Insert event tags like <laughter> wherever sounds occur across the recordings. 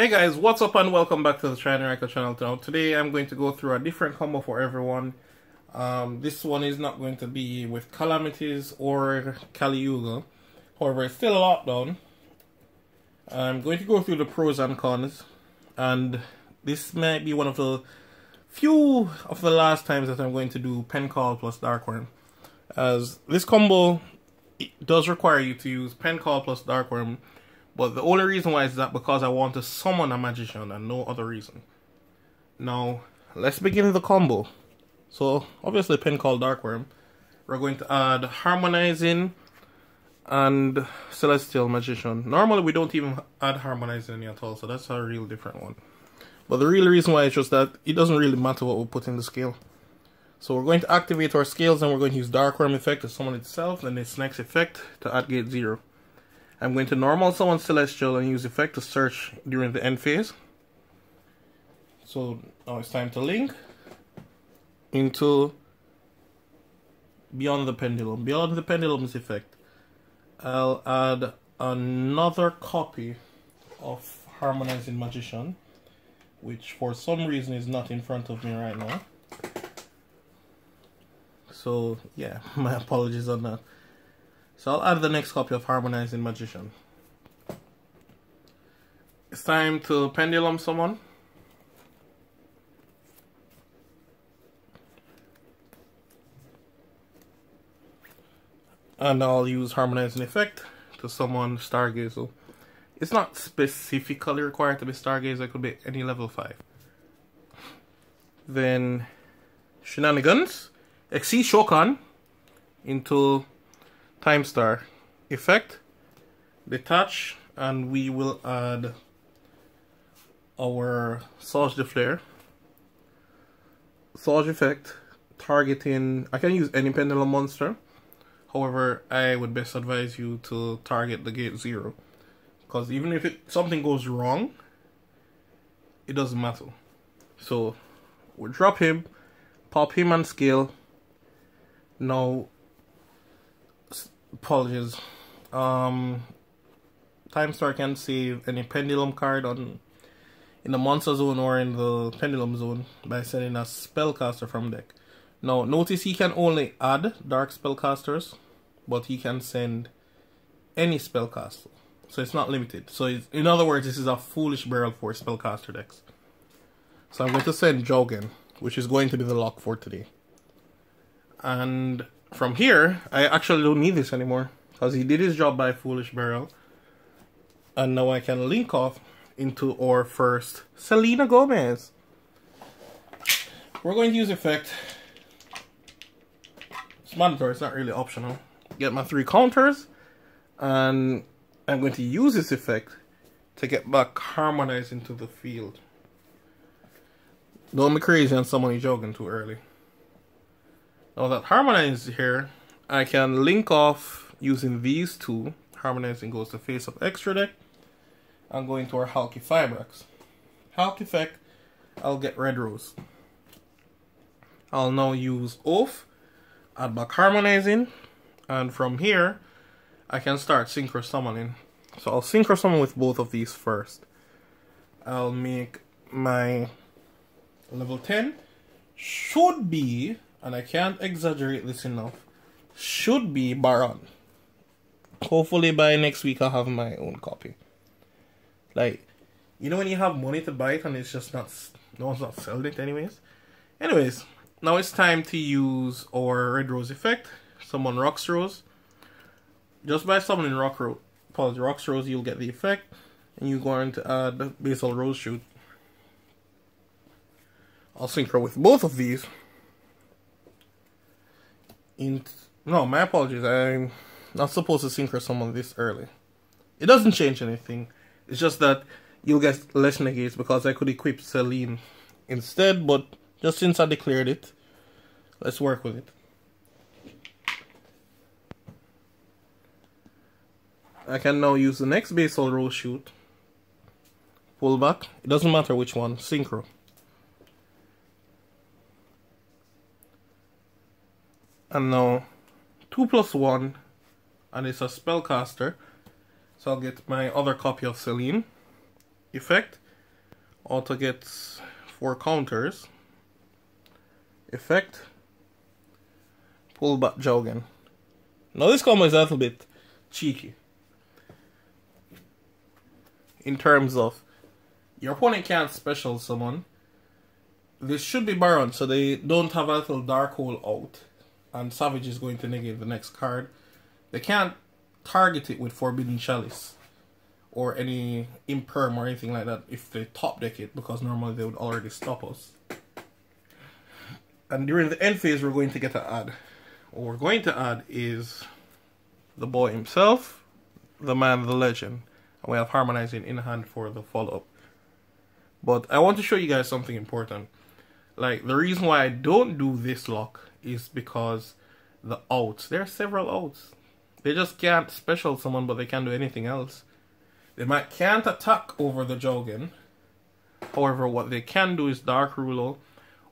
Hey guys, what's up and welcome back to the ShinyRyko channel. Now, today I'm going to go through a different combo for everyone. Um, this one is not going to be with Calamities or Caliuga. However, it's still a lot done. I'm going to go through the pros and cons. And this might be one of the few of the last times that I'm going to do Pen Call plus Darkwurm. As this combo does require you to use Pen Call plus Darkwurm but the only reason why is that because I want to summon a magician and no other reason. Now, let's begin the combo. So, obviously Pen Call Darkwurm. We're going to add Harmonizing and Celestial Magician. Normally we don't even add Harmonizing at all, so that's a real different one. But the real reason why is just that it doesn't really matter what we put in the scale. So we're going to activate our scales and we're going to use Darkwurm effect to summon itself and its next effect to add gate 0. I'm going to normal summon Celestial and use effect to search during the end phase. So now it's time to link into Beyond the Pendulum. Beyond the Pendulum's effect. I'll add another copy of Harmonizing Magician, which for some reason is not in front of me right now. So yeah, <laughs> my apologies on that. So I'll add the next copy of Harmonizing Magician. It's time to pendulum summon. And I'll use Harmonizing Effect to summon Stargazer. It's not specifically required to be Stargazer, it could be any level 5. Then Shenanigans, Exceed Shokan into time star effect. Detach and we will add our Sage de Flare effect targeting I can use any pendulum monster. However I would best advise you to target the gate zero. Because even if it something goes wrong it doesn't matter. So we'll drop him pop him on scale. Now apologies. Um, Time Star can save any pendulum card on in the monster zone or in the pendulum zone by sending a spellcaster from deck. Now notice he can only add dark spellcasters, but he can send any spellcaster. So it's not limited. So in other words, this is a Foolish Burial for spellcaster decks. So I'm going to send Jowgen, which is going to be the lock for today. And from here, I actually don't need this anymore because he did his job by Foolish Burial. And now I can link off into our first Selena Gomez. We're going to use effect. It's mandatory, it's not really optional. Get my three counters and I'm going to use this effect to get back harmonized into the field. Don't be crazy on and somebody Jowgen too early. Now that harmonize here, I can link off using these two. Harmonizing goes to face up extra deck. I'm going to our Halqifibrax. Hulk effect, I'll get Red Rose. I'll now use Oath, add back Harmonizing, and from here, I can start Synchro Summoning. So I'll Synchro Summon with both of these first. I'll make my level 10, should be and I can't exaggerate this enough, should be Baron. Hopefully by next week I'll have my own copy. Like, you know when you have money to buy it and it's just not, no one's not selling it anyways? Anyways, now it's time to use our Red Rose effect. Summon Rocks Rose. Just by summoning Rock Rose, Rocks Rose, you'll get the effect. And you're going to add Basal Rose Shoot. I'll synchro with both of these in no, my apologies. I'm not supposed to synchro someone this early. It doesn't change anything. It's just that you'll get less negates because I could equip Selene instead, but just since I declared it, let's work with it. I can now use the next basal rose shoot. Pull back. It doesn't matter which one. Synchro. And now 2 plus 1 and it's a spellcaster so I'll get my other copy of Selene effect Auto gets four counters. Effect. Pull back Jowgen. Now this combo is a little bit cheeky. In terms of your opponent can't special summon. This should be Baron, so they don't have a little dark hole out. And Savage is going to negate the next card. They can't target it with Forbidden Chalice or any imperm or anything like that if they top deck it because normally they would already stop us. And during the end phase we're going to get to add. What we're going to add is the boy himself, the man, of the legend. And we have harmonizing in hand for the follow-up. But I want to show you guys something important. Like the reason why I don't do this lock is because the outs. There are several outs. They just can't special someone, but they can't do anything else. They might can't attack over the Jowgen. However, what they can do is Dark Ruler,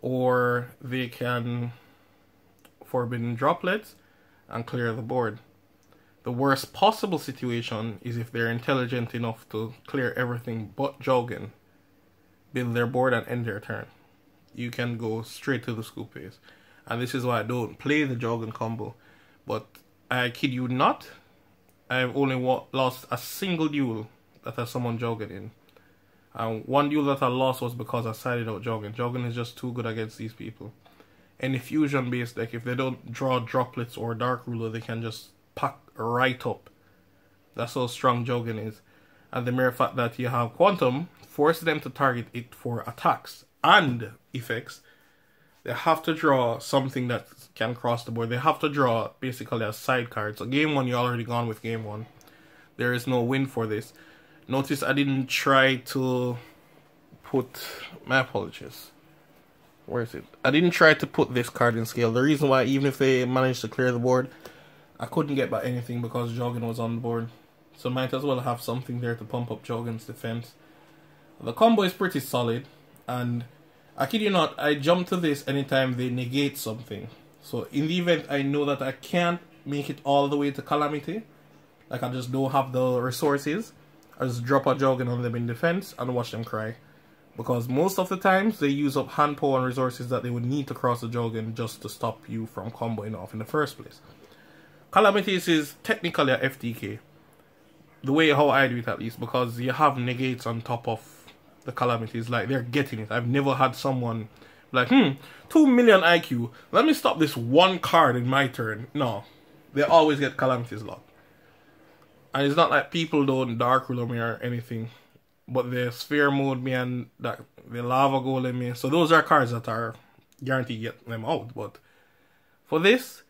or they can Forbidden Droplets and clear the board. The worst possible situation is if they're intelligent enough to clear everything but Jowgen, build their board and end their turn. You can go straight to the scoop phase. And this is why I don't play the Jowgen combo. But I kid you not, I've only lost a single duel that has someone Jowgen in. And one duel that I lost was because I sided out Jowgen. Jowgen is just too good against these people. Any fusion based deck, if they don't draw droplets or dark ruler, they can just pack right up. That's how strong Jowgen is. And the mere fact that you have quantum force them to target it for attacks and effects they have to draw something that can cross the board. They have to draw basically a side card. So game one, you're already gone with game one. There is no win for this. Notice I didn't try to put my apologies. Where is it? I didn't try to put this card in scale. The reason why, even if they managed to clear the board, I couldn't get by anything because Jowgen was on the board. So might as well have something there to pump up Jowgen's defense. The combo is pretty solid, and I kid you not, I jump to this anytime they negate something. So in the event I know that I can't make it all the way to Calamity, like I just don't have the resources, I just drop a Jowgen on them in defense and watch them cry. Because most of the times they use up hand power and resources that they would need to cross the Jowgen just to stop you from comboing off in the first place. Calamities is technically a FTK. The way how I do it at least, because you have negates on top of the calamities. Like they're getting it. I've never had someone like, hmm, two million IQ. Let me stop this one card in my turn. No, they always get calamities locked. And it's not like people don't dark ruler me or anything, but the sphere mode me and that the lava golem me. So those are cards that are guaranteed get them out. But for this,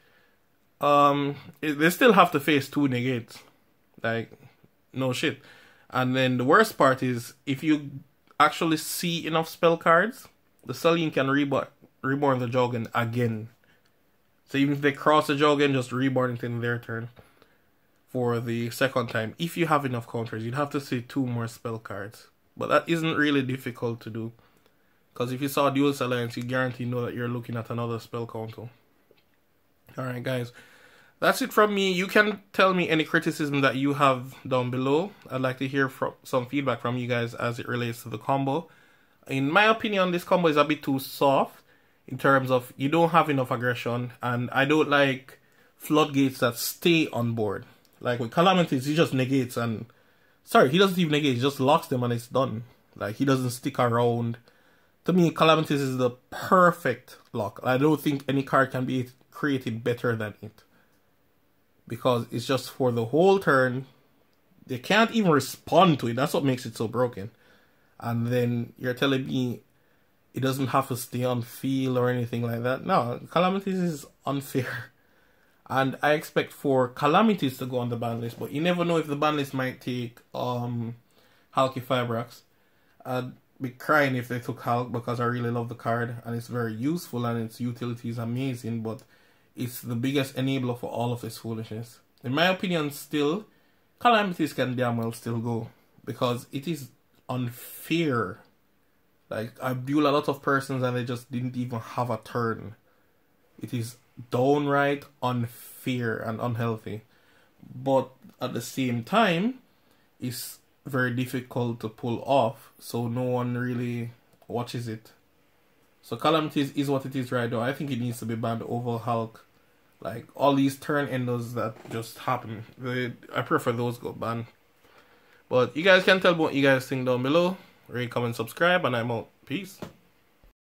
um, it, they still have to face two negates. Like no shit. And then the worst part is if you actually see enough spell cards, the Sullian can reborn, reborn the Jowgen again. So even if they cross the Jowgen, just reborn it in their turn for the second time. If you have enough counters, you'd have to see two more spell cards. But that isn't really difficult to do. Because if you saw Duelist Alliance, you guarantee know that you're looking at another spell counter. Alright guys, that's it from me. You can tell me any criticism that you have down below. I'd like to hear from some feedback from you guys as it relates to the combo. In my opinion, this combo is a bit too soft in terms of you don't have enough aggression, and I don't like floodgates that stay on board. Like with calamities, he just negates and sorry, he doesn't even negate, he just locks them and it's done. Like he doesn't stick around. To me, calamities is the perfect lock. I don't think any card can be created better than it because it's just for the whole turn. They can't even respond to it. That's what makes it so broken. And then you're telling me it doesn't have to stay on field or anything like that. No, calamities is unfair. <laughs> And I expect for calamities to go on the ban list, but you never know if the ban list might take um Halqifibrax. I'd be crying if they took Hulk because I really love the card and it's very useful and its utility is amazing, but it's the biggest enabler for all of this foolishness. In my opinion, still, calamities can damn well still go because it is unfair. Like I duel a lot of persons and they just didn't even have a turn. It is downright unfair and unhealthy. But at the same time, it's very difficult to pull off, so no one really watches it. So Calamities is what it is right now. I think it needs to be banned over Hulk. Like all these turn endos that just happen. I prefer those go banned. But you guys can tell me what you guys think down below. Rate, comment, subscribe, and I'm out. Peace.